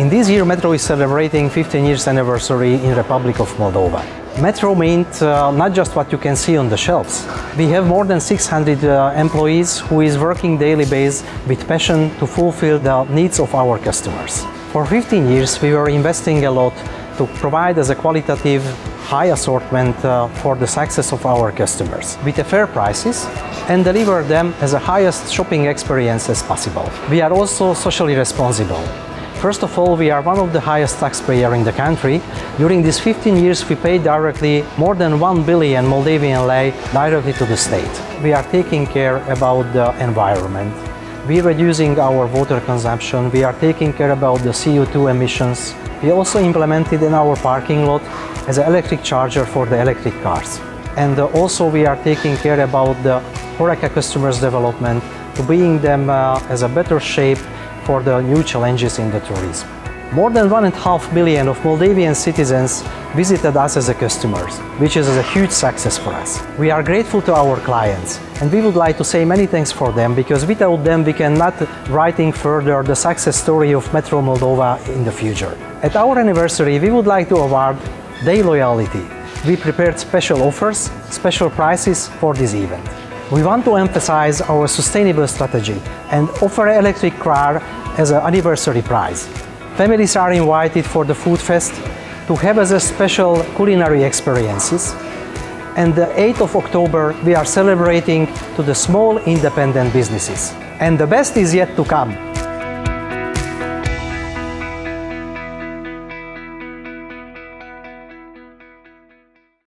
And this year Metro is celebrating 15 years anniversary in Republic of Moldova. Metro means uh, not just what you can see on the shelves. We have more than 600 uh, employees who is working daily base with passion to fulfill the needs of our customers. For 15 years we were investing a lot to provide as a qualitative high assortment uh, for the success of our customers with fair prices and deliver them as the highest shopping experience as possible. We are also socially responsible. First of all, we are one of the highest taxpayer in the country. During these 15 years, we paid directly more than 1 billion Moldavian lei directly to the state. We are taking care about the environment. We are reducing our water consumption. We are taking care about the CO2 emissions. We also implemented in our parking lot as an electric charger for the electric cars. And also we are taking care about the HoReCa customers development to bring them uh, as a better shape for the new challenges in the tourism. More than one and a half million of Moldavian citizens visited us as customers, which is a huge success for us. We are grateful to our clients and we would like to say many thanks for them because without them we cannot writing further the success story of Metro Moldova in the future. At our anniversary we would like to award Day Loyalty. We prepared special offers, special prices for this event. We want to emphasize our sustainable strategy and offer electric car as an anniversary prize. Families are invited for the food fest to have as a special culinary experiences. And the 8th of October we are celebrating to the small independent businesses. And the best is yet to come.